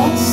lost